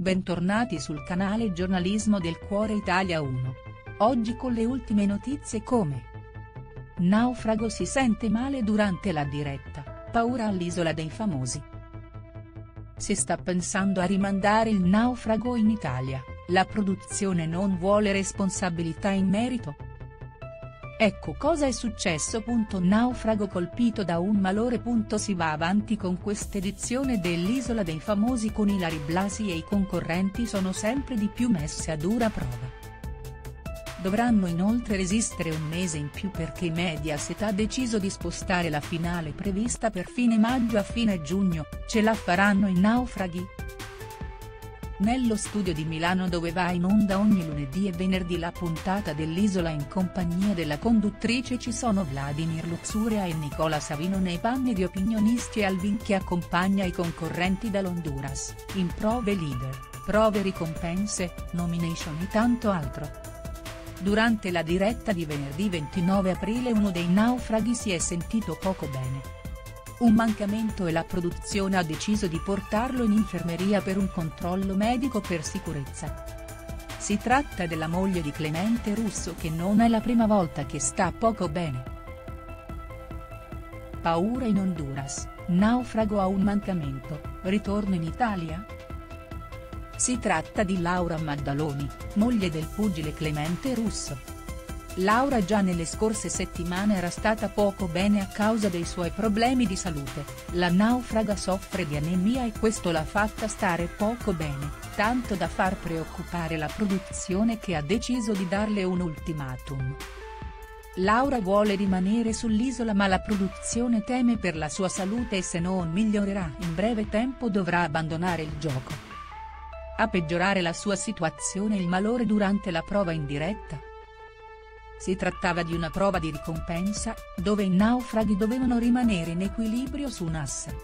Bentornati sul canale Giornalismo del Cuore Italia 1. Oggi con le ultime notizie come Naufrago si sente male durante la diretta, paura all'Isola dei Famosi. Si sta pensando a rimandare il naufrago in Italia, la produzione non vuole responsabilità in merito?. Ecco cosa è successo. Naufrago colpito da un malore. Si va avanti con quest'edizione dell'Isola dei Famosi con Ilari Blasi e i concorrenti sono sempre di più messi a dura prova. Dovranno inoltre resistere un mese in più perché Mediaset ha deciso di spostare la finale prevista per fine maggio a fine giugno, ce la faranno i naufraghi?. Nello studio di Milano dove va in onda ogni lunedì e venerdì la puntata dell'Isola in compagnia della conduttrice ci sono Vladimir Luxuria e Nicola Savino nei panni di opinionisti e Alvin che accompagna i concorrenti dall'Honduras, in prove leader, prove ricompense, nomination e tanto altro. Durante la diretta di venerdì 29 aprile uno dei naufraghi si è sentito poco bene un mancamento e la produzione ha deciso di portarlo in infermeria per un controllo medico per sicurezza. Si tratta della moglie di Clemente Russo che non è la prima volta che sta poco bene. Paura in Honduras, naufrago a un mancamento, ritorno in Italia?. Si tratta di Laura Maddaloni, moglie del pugile Clemente Russo Laura già nelle scorse settimane era stata poco bene a causa dei suoi problemi di salute, la naufraga soffre di anemia e questo l'ha fatta stare poco bene, tanto da far preoccupare la produzione che ha deciso di darle un ultimatum. Laura vuole rimanere sull'isola ma la produzione teme per la sua salute e se non migliorerà in breve tempo dovrà abbandonare il gioco. A peggiorare la sua situazione il malore durante la prova in diretta, si trattava di una prova di ricompensa, dove i naufraghi dovevano rimanere in equilibrio su un asse.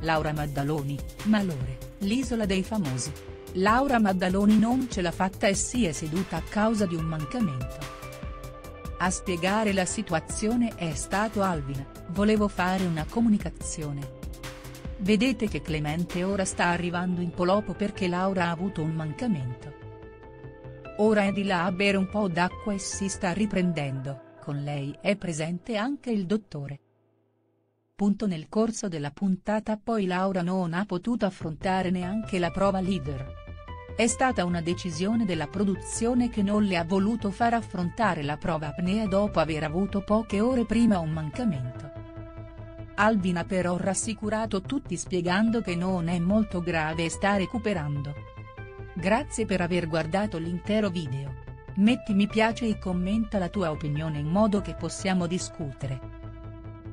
Laura Maddaloni, Malore, l'isola dei famosi. Laura Maddaloni non ce l'ha fatta e si è seduta a causa di un mancamento. A spiegare la situazione è stato Alvin, volevo fare una comunicazione. Vedete che Clemente ora sta arrivando in Polopo perché Laura ha avuto un mancamento. Ora è di là a bere un po' d'acqua e si sta riprendendo, con lei è presente anche il dottore. Punto nel corso della puntata poi Laura non ha potuto affrontare neanche la prova leader. È stata una decisione della produzione che non le ha voluto far affrontare la prova apnea dopo aver avuto poche ore prima un mancamento. Alvin ha però rassicurato tutti spiegando che non è molto grave e sta recuperando. Grazie per aver guardato l'intero video. Metti mi piace e commenta la tua opinione in modo che possiamo discutere.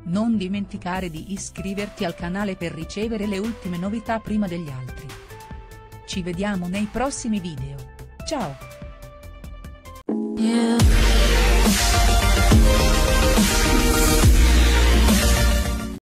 Non dimenticare di iscriverti al canale per ricevere le ultime novità prima degli altri. Ci vediamo nei prossimi video. Ciao!